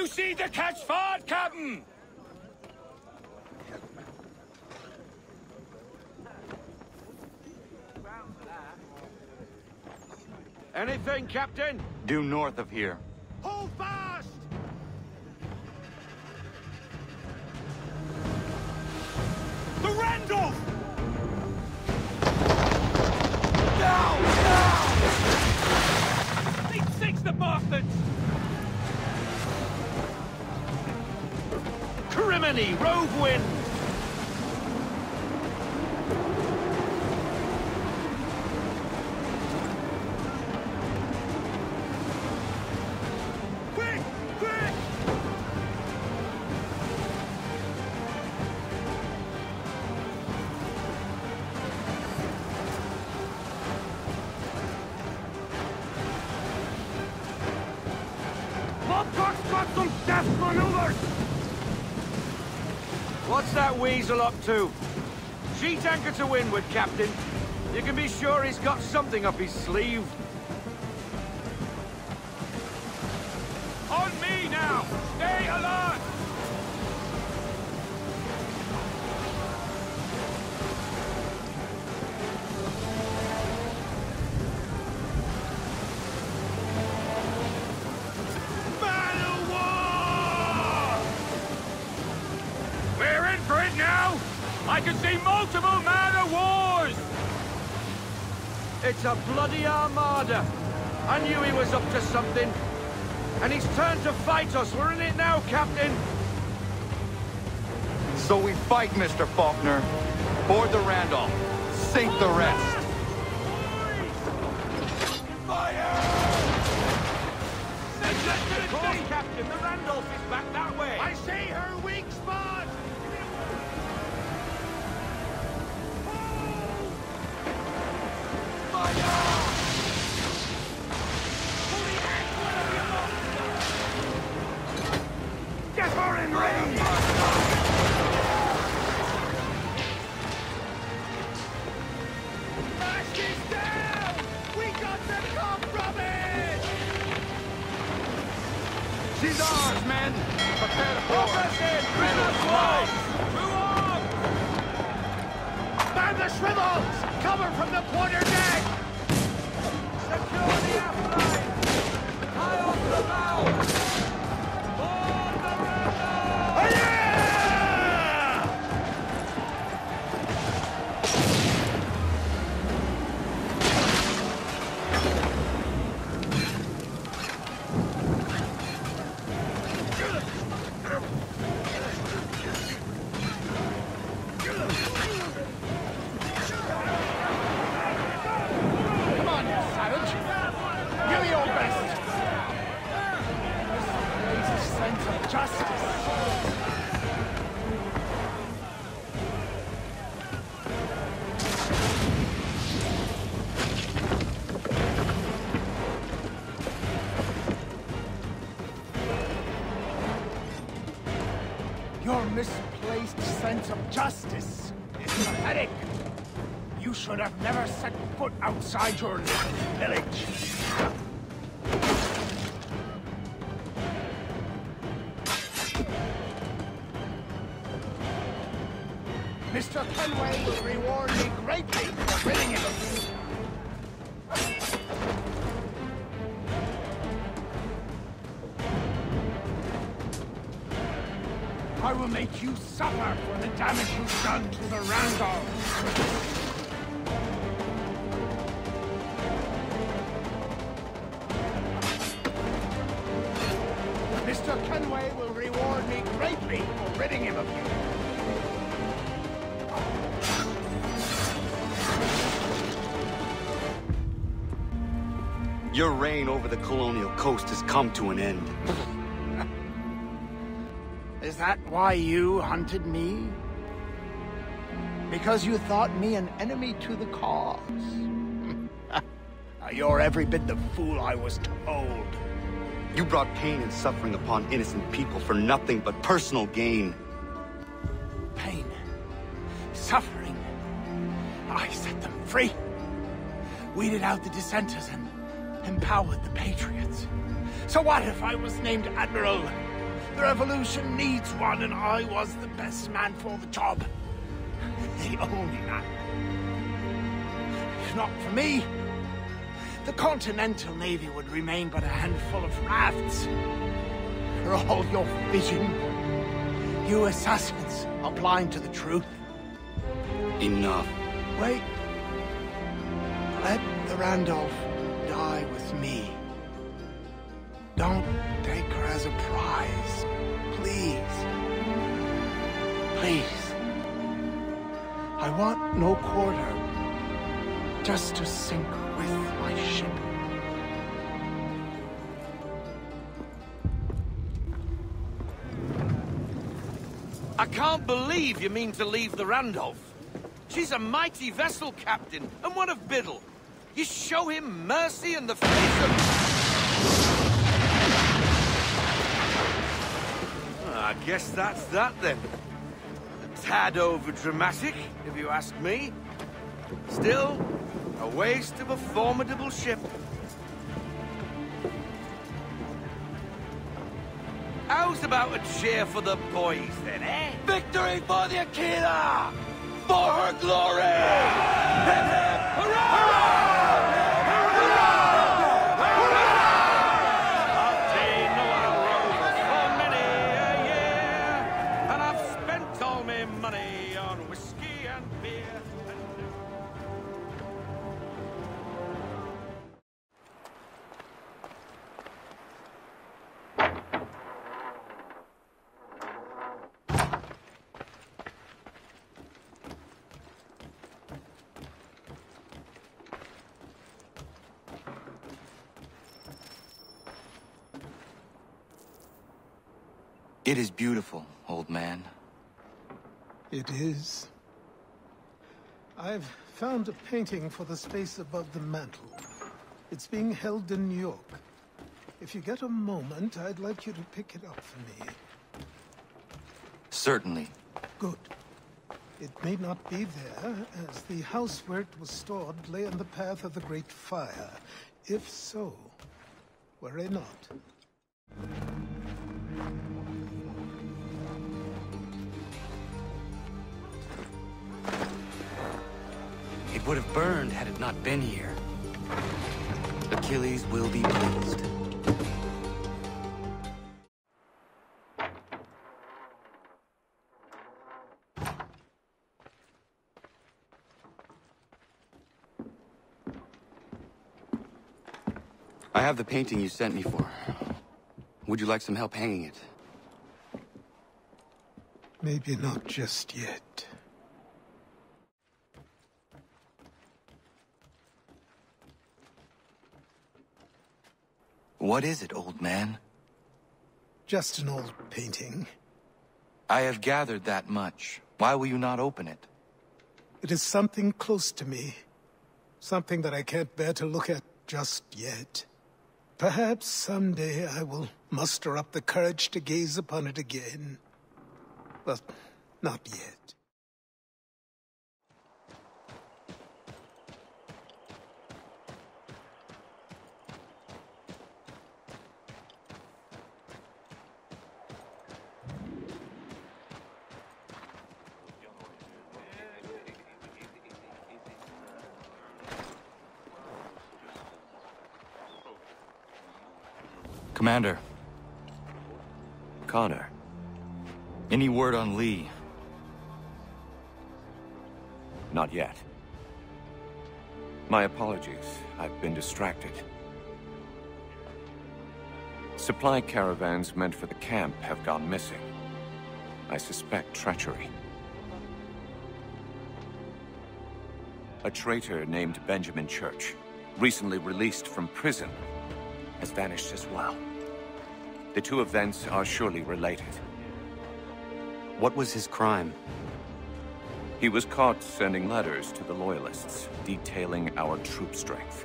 You see the catch ford, Captain? Anything, Captain? Due north of here. Hold fast! The Randolph! Down! Down! He sinks the bastards! Criminy, Rove Wind! Quick! Quick! Bobcock's some death maneuvers! What's that weasel up to? Sheet anchor to windward, Captain. You can be sure he's got something up his sleeve. It's a bloody armada. I knew he was up to something. And he's turned to fight us. We're in it now, Captain. So we fight, Mr. Faulkner. Board the Randolph. Sink the rest. Of course, Captain. The Randolph is back that way. I see her weak She's ours, men. Prepare to board. us in! Rid us wide! Shrivels! Cover from the quarter deck! Secure the aft line! Tie off the bow! Should have never set foot outside your village. Mr. Kenway will reward me greatly for ridding him. I will make you suffer for the damage you've done to the Randolph. Will reward me greatly for ridding him of you. Your reign over the colonial coast has come to an end. Is that why you hunted me? Because you thought me an enemy to the cause? Now, You're every bit the fool I was told. You brought pain and suffering upon innocent people for nothing but personal gain. Pain, suffering. I set them free. Weeded out the dissenters and empowered the patriots. So what if I was named Admiral The revolution needs one, and I was the best man for the job. The only man. If not for me, the Continental Navy would remain but a handful of rafts. For all your vision, you assassins are blind to the truth. Enough. Wait. Let the Randolph die with me. Don't take her as a prize. Please. Please. I want no quarter. Just to sink with my ship. I can't believe you mean to leave the Randolph. She's a mighty vessel, Captain, and one of Biddle. You show him mercy in the face of... I guess that's that, then. A tad over-dramatic, if you ask me. Still, a waste of a formidable ship. How's about a cheer for the boys, then, eh? Victory for the Aquila! For her glory! Hip, It is beautiful, old man. It is. I've found a painting for the space above the mantle. It's being held in New York. If you get a moment, I'd like you to pick it up for me. Certainly. Good. It may not be there, as the house where it was stored lay in the path of the Great Fire. If so, worry not. It would have burned had it not been here. Achilles will be pleased. I have the painting you sent me for. Would you like some help hanging it? Maybe not just yet. What is it, old man? Just an old painting. I have gathered that much. Why will you not open it? It is something close to me. Something that I can't bear to look at just yet. Perhaps someday I will muster up the courage to gaze upon it again. But not yet. Commander, Connor, any word on Lee? not yet. My apologies. I've been distracted. Supply caravans meant for the camp have gone missing. I suspect treachery. A traitor named Benjamin Church, recently released from prison, has vanished as well. The two events are surely related. What was his crime? He was caught sending letters to the Loyalists, detailing our troop strength.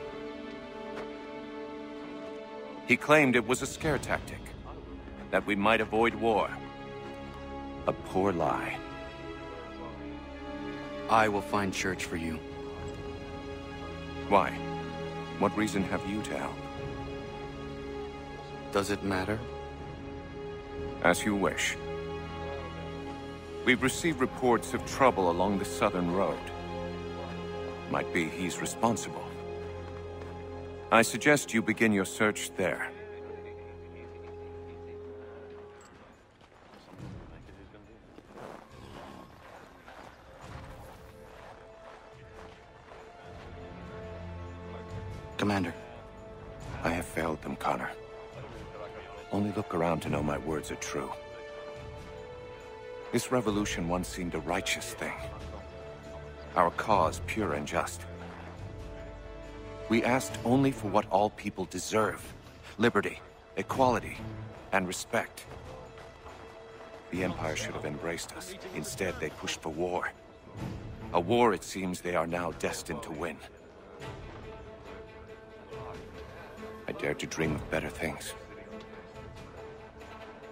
He claimed it was a scare tactic, that we might avoid war. A poor lie. I will find church for you. Why? What reason have you to help? Does it matter? As you wish. We've received reports of trouble along the southern road. Might be he's responsible. I suggest you begin your search there. Commander. I have failed them, Connor. Only look around to know my words are true. This revolution once seemed a righteous thing. Our cause pure and just. We asked only for what all people deserve. Liberty, equality, and respect. The Empire should have embraced us. Instead, they pushed for war. A war it seems they are now destined to win. I dared to dream of better things.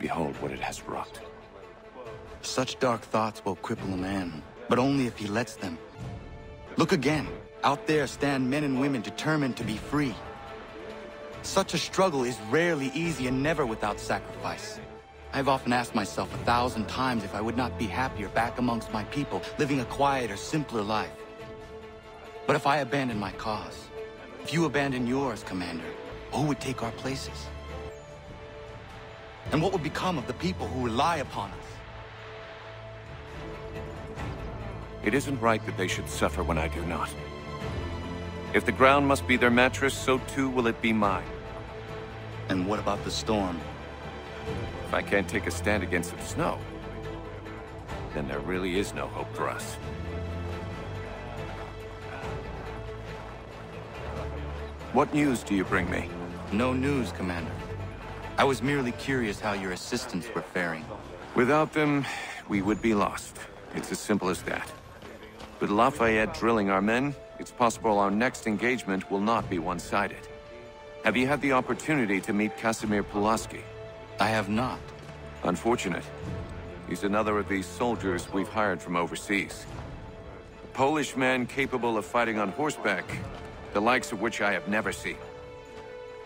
Behold what it has wrought. Such dark thoughts will cripple a man, but only if he lets them. Look again. Out there stand men and women determined to be free. Such a struggle is rarely easy and never without sacrifice. I've often asked myself a thousand times if I would not be happier back amongst my people, living a quieter, simpler life. But if I abandon my cause, if you abandon yours, Commander, who would take our places? And what would become of the people who rely upon us? It isn't right that they should suffer when I do not. If the ground must be their mattress, so too will it be mine. And what about the storm? If I can't take a stand against the snow, then there really is no hope for us. What news do you bring me? No news, Commander. I was merely curious how your assistants were faring. Without them, we would be lost. It's as simple as that. With Lafayette drilling our men, it's possible our next engagement will not be one-sided. Have you had the opportunity to meet Casimir Pulaski? I have not. Unfortunate. He's another of these soldiers we've hired from overseas. A Polish man capable of fighting on horseback, the likes of which I have never seen.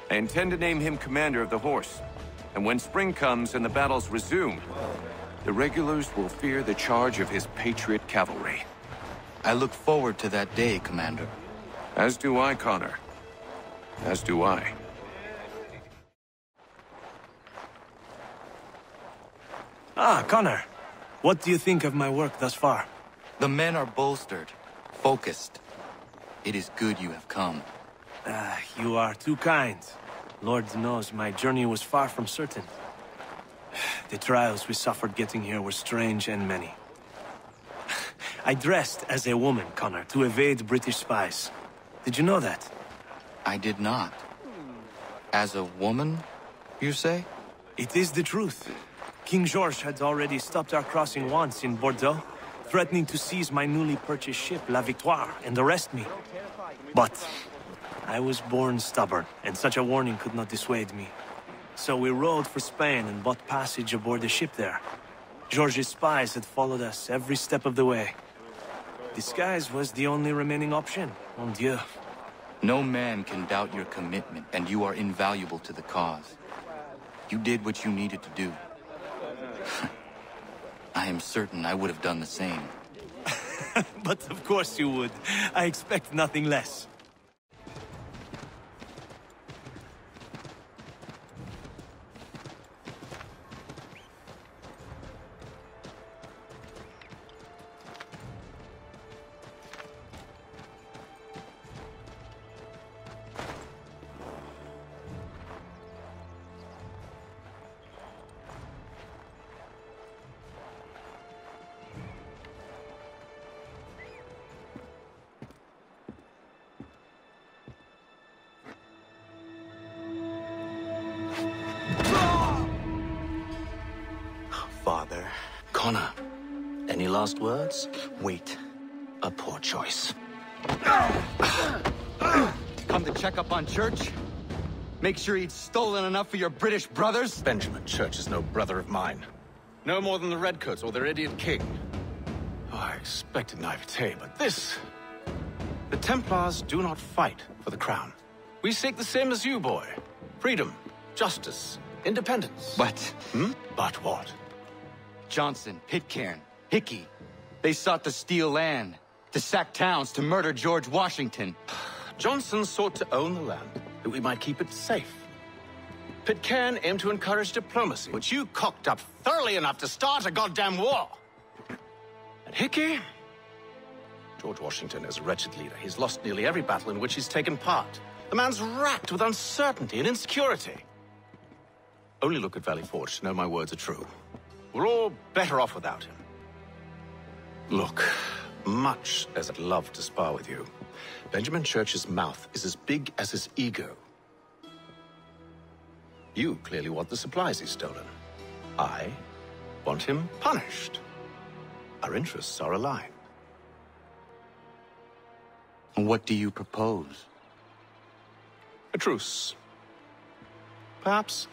I intend to name him commander of the horse, and when spring comes and the battles resume, the regulars will fear the charge of his patriot cavalry. I look forward to that day, Commander. As do I, Connor. As do I. Ah, Connor. What do you think of my work thus far? The men are bolstered, focused. It is good you have come. Ah, you are too kind. Lord knows my journey was far from certain. The trials we suffered getting here were strange and many. I dressed as a woman, Connor, to evade British spies. Did you know that? I did not. As a woman, you say? It is the truth. King George had already stopped our crossing once in Bordeaux, threatening to seize my newly purchased ship, La Victoire, and arrest me. But I was born stubborn, and such a warning could not dissuade me. So we rode for Spain and bought passage aboard the ship there. George's spies had followed us every step of the way. Disguise was the only remaining option, mon dieu. No man can doubt your commitment, and you are invaluable to the cause. You did what you needed to do. I am certain I would have done the same. but of course you would. I expect nothing less. A poor choice. Come to check up on Church? Make sure he'd stolen enough for your British brothers? Benjamin Church is no brother of mine. No more than the Redcoats or their idiot king. Oh, I expected naivete, but this... The Templars do not fight for the crown. We seek the same as you, boy. Freedom, justice, independence. But Hmm? But what? Johnson, Pitcairn, Hickey, they sought to steal land, to sack towns, to murder George Washington. Johnson sought to own the land, that we might keep it safe. Pitcairn aimed to encourage diplomacy, which you cocked up thoroughly enough to start a goddamn war. And Hickey? George Washington is a wretched leader. He's lost nearly every battle in which he's taken part. The man's racked with uncertainty and insecurity. Only look at Valley Forge to know my words are true. We're all better off without him. Look, much as I'd love to spar with you, Benjamin Church's mouth is as big as his ego. You clearly want the supplies he's stolen. I want him punished. Our interests are aligned. What do you propose? A truce. Perhaps.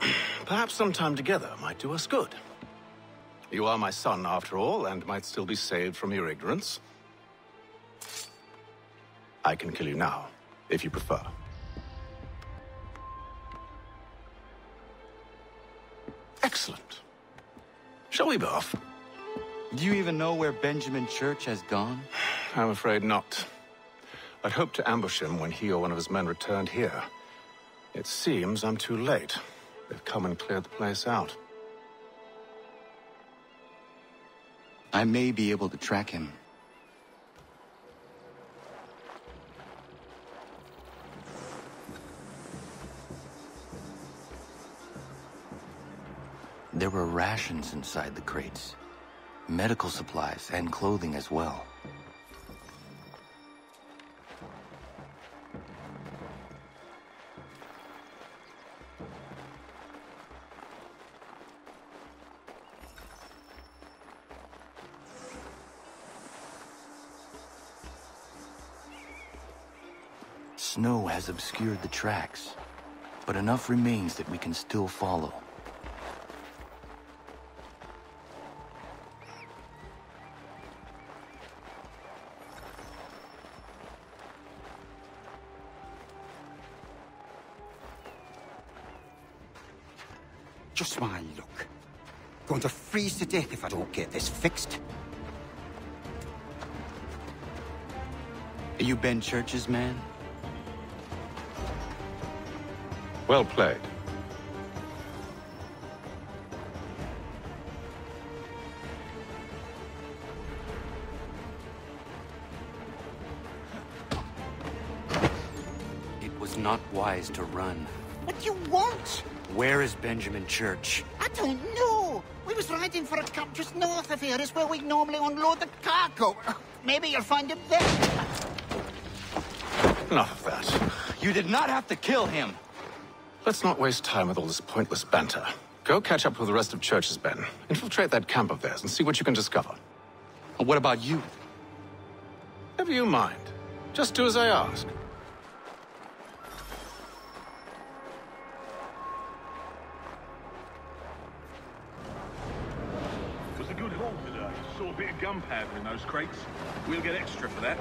Perhaps some time together might do us good. You are my son, after all, and might still be saved from your ignorance. I can kill you now, if you prefer. Excellent. Shall we be off? Do you even know where Benjamin Church has gone? I'm afraid not. I'd hoped to ambush him when he or one of his men returned here. It seems I'm too late. They've come and cleared the place out. I may be able to track him. There were rations inside the crates. Medical supplies and clothing as well. Obscured the tracks, but enough remains that we can still follow. Just my luck. Going to freeze to death if I don't get this fixed. Are you Ben Church's man? Well played. It was not wise to run. What do you want? Where is Benjamin Church? I don't know. We was riding for a camp just north of here. Is where we normally unload the cargo. Maybe you'll find him there. Enough of that. You did not have to kill him. Let's not waste time with all this pointless banter. Go catch up with the rest of Church's men. Infiltrate that camp of theirs and see what you can discover. And what about you? Never you mind. Just do as I ask. was a good haul today. Uh, saw a bit of gunpowder in those crates. We'll get extra for that.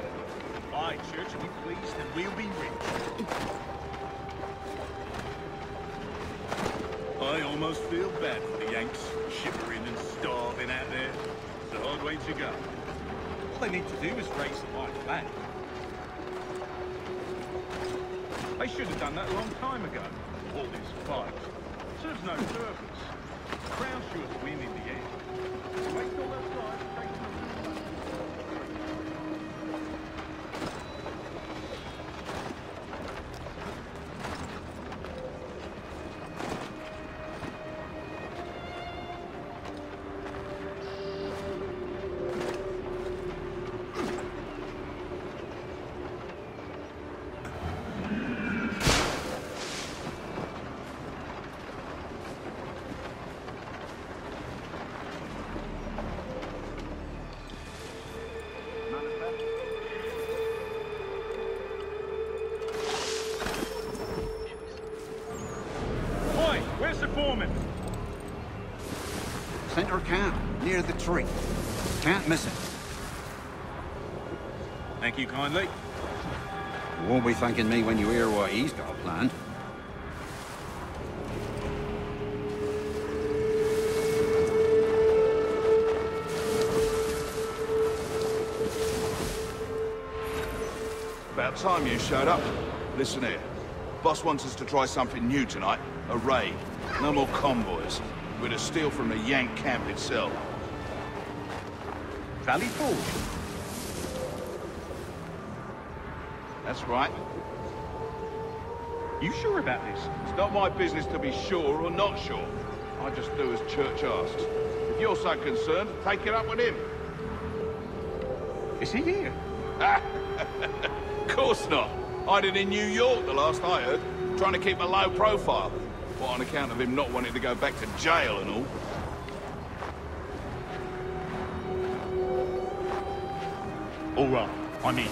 Aye, Church be pleased and we'll be rich. I almost feel bad for the Yanks, shivering and starving out there. It's a hard way to go. All they need to do is raise the white flag. They should have done that a long time ago. All this fight. Serves no purpose. The Crown's sure win in the end. Waste all those lives, near the tree. Can't miss it. Thank you kindly. You won't be thanking me when you hear what he's got planned. About time you showed up. Listen here. Boss wants us to try something new tonight. A raid. No more convoys. We're to steal from the Yank camp itself. Valley Forge. That's right. You sure about this? It's not my business to be sure or not sure. I just do as Church asks. If you're so concerned, take it up with him. Is he here? of course not. Hiding in New York, the last I heard. Trying to keep a low profile. What, on account of him not wanting to go back to jail and all? All right, I'm in.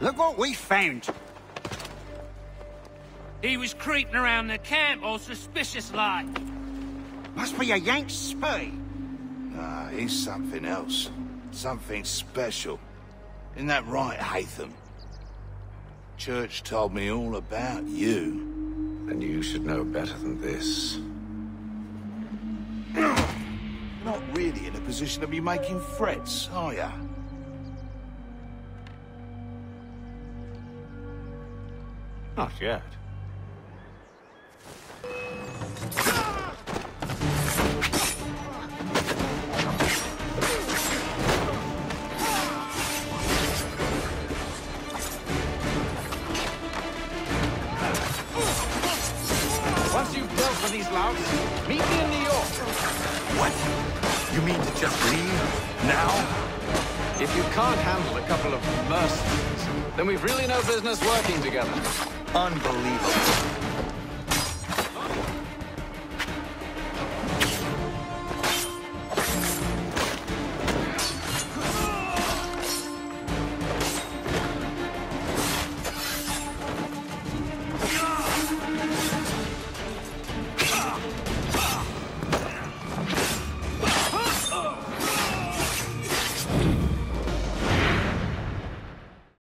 Look what we found. He was creeping around the camp all suspicious like. Must be a Yank spy. Nah, he's something else. Something special. Isn't that right, Haytham? Church told me all about you. And you should know better than this. Position to be making threats, are ya? Not yet. Once you've dealt with these louts, meet me in New York. What? You mean to just leave? Now? If you can't handle a couple of mercenaries, then we've really no business working together. Unbelievable.